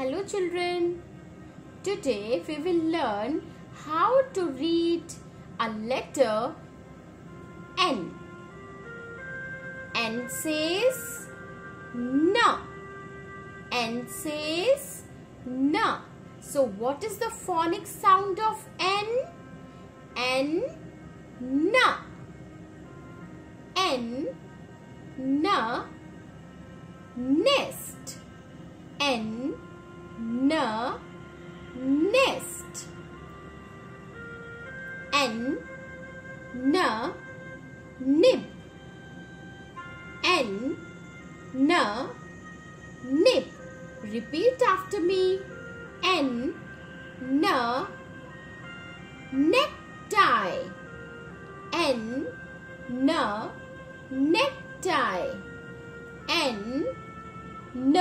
Hello children. Today we will learn how to read a letter N. N says na. N says na. So what is the phonic sound of N? N na. N na nest n n nib. N n nib. Repeat after me. N n necktie. N n necktie. N n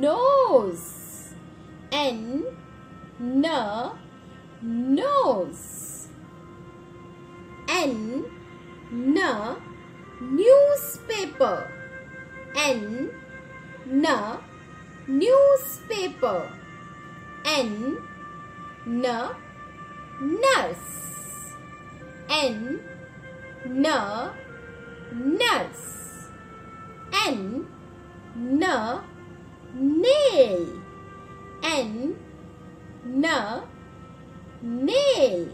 nose. N n nose. N n newspaper. N n newspaper. N n nurse. N n nurse. N N nail. N N nail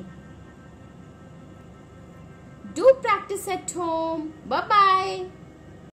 Do practice at home. Bye bye.